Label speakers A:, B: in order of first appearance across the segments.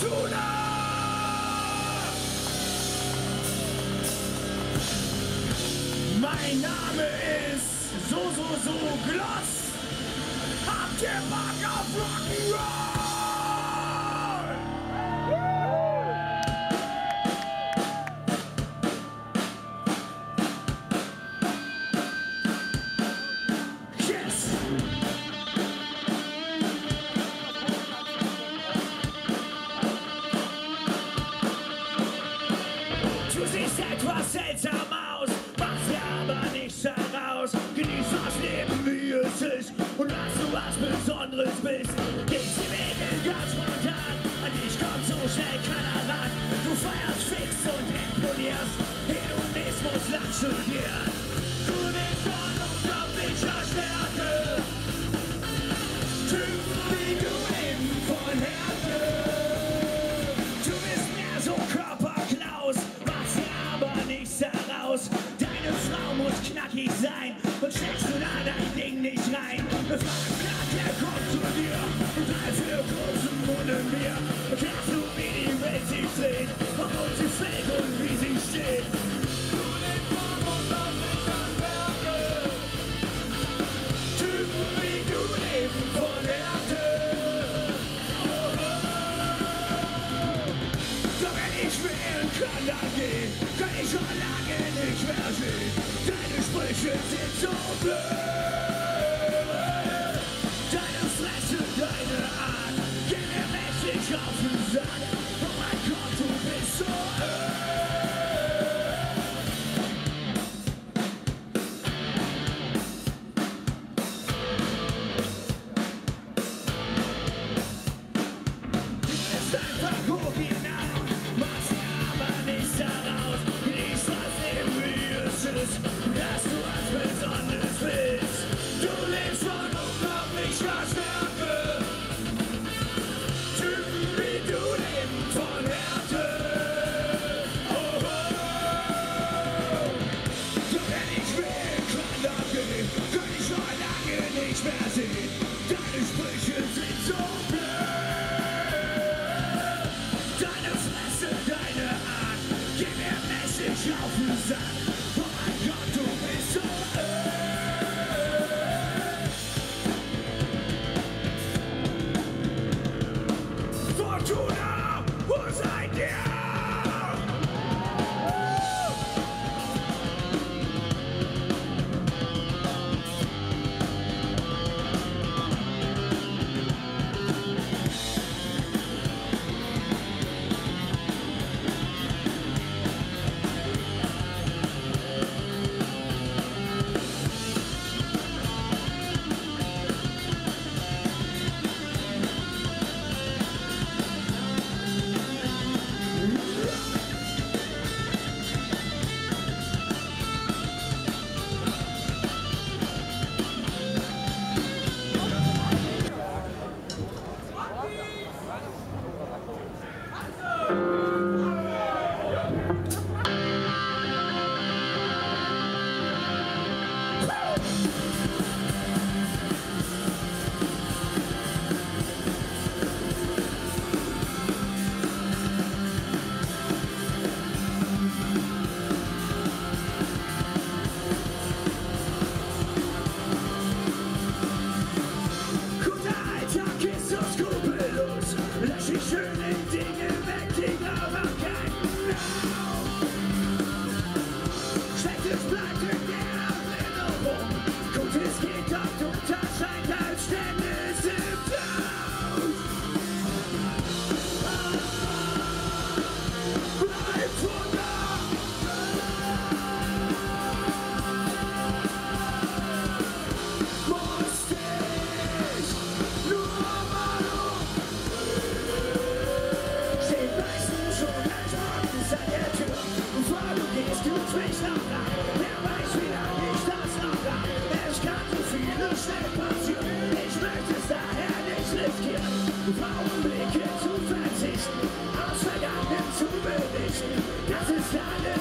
A: Tuna! Mein Name ist so so so Gloss. Habt ihr Bock auf Rock'n'Roll? Sunday.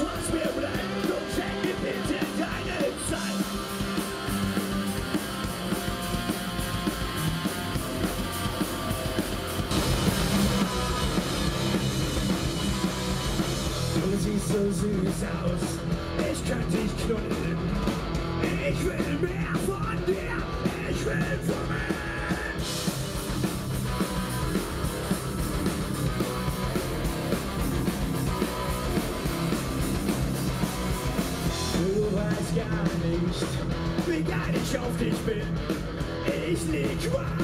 A: Alles, ich auf dich bin. Ich lieg wach,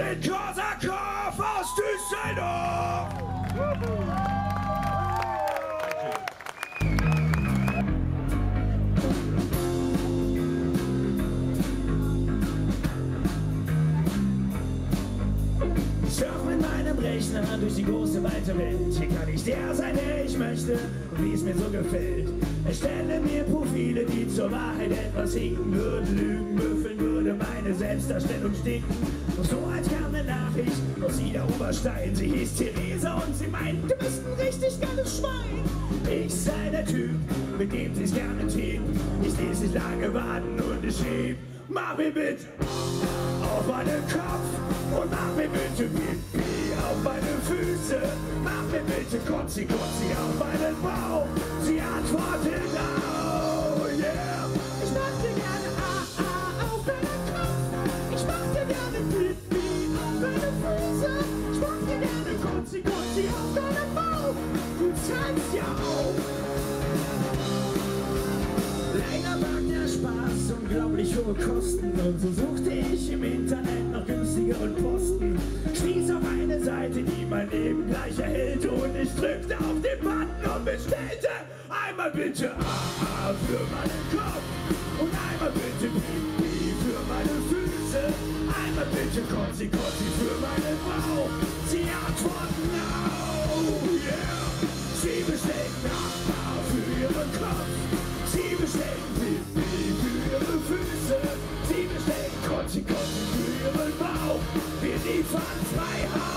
A: sind Korsakov aus Düsseldorf! Rechner durch die große weite Welt. Hier kann ich der sein, der ich möchte wie es mir so gefällt. Erstelle mir Profile, die zur Wahrheit etwas hinken würden. Lügen büffeln würde meine Selbstdarstellung stinken. Und so als kam eine Nachricht aus Ida Oberstein. Sie hieß Theresa und sie meint, du bist ein richtig geiles Schwein. Ich sei der Typ, mit dem sie's gerne trieb. Ich ließ nicht lange warten und ich schrieb, mach mir bitte auf meinen Kopf und mach mir bitte Pipi auf meine Füße. Mach mir bitte Kotzi Kotzi auf Sie antwortet oh yeah. Ich mach dir gerne Ah auf deinen Kopf. Ich mach dir gerne Pipi auf deine Füße. Ich mach dir gerne Kotzi Kotzi auf deinen Bauch. Du zahlst ja auch. Länger mag der Spaß, unglaublich hohe Kosten und so suchte ich im Internet nach günstigeren Posten. Stieß auf eine Seite, die mein Leben gleich erhält ich drückte auf den Button und bestellte einmal bitte AA für meinen Kopf und einmal bitte Pipi für meine Füße, einmal bitte Kotzi Kotzi für meinen Bauch. Sie antworten oh yeah, sie bestellen AA für ihren Kopf. Sie bestellen Pipi für ihre Füße. Sie bestellen Kotzi Kotzi für ihren Bauch. Wir liefern frei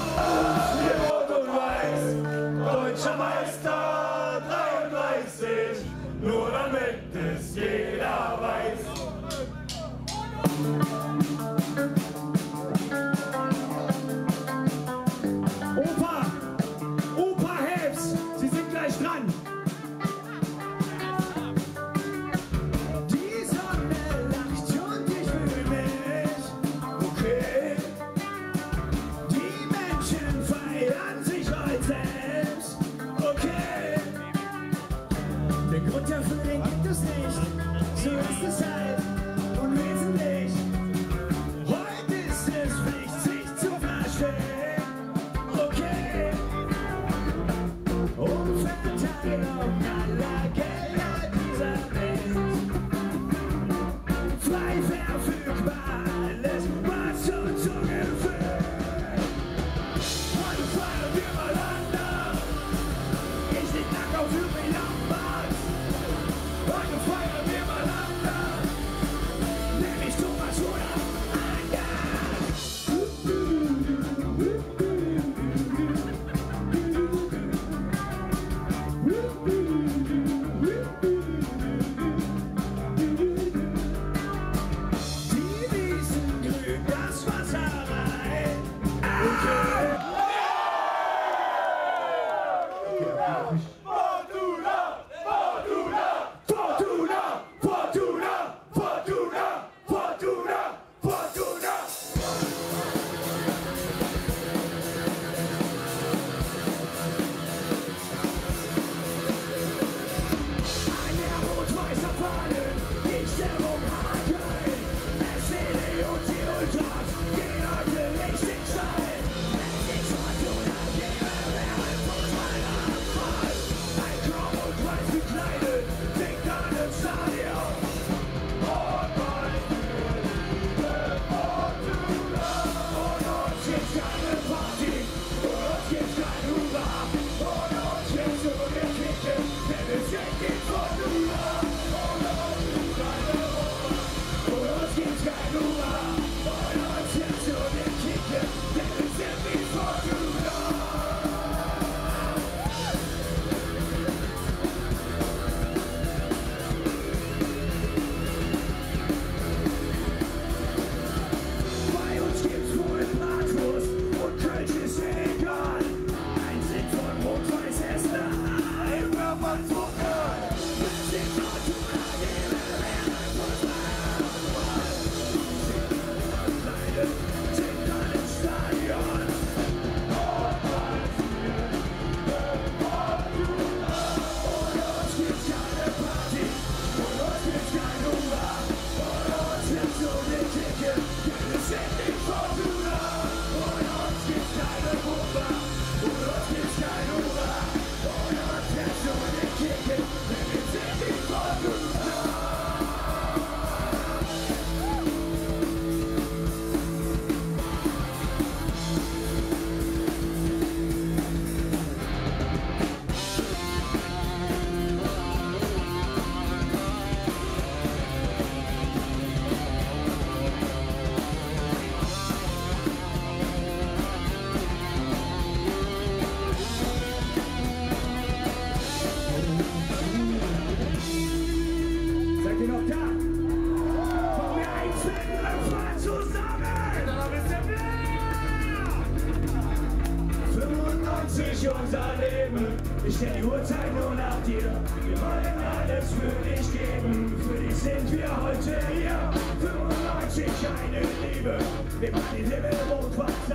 A: dir. Wir wollen alles für dich geben. Für dich sind wir heute hier. 95 eine Liebe. Wir machen den Himmel rot was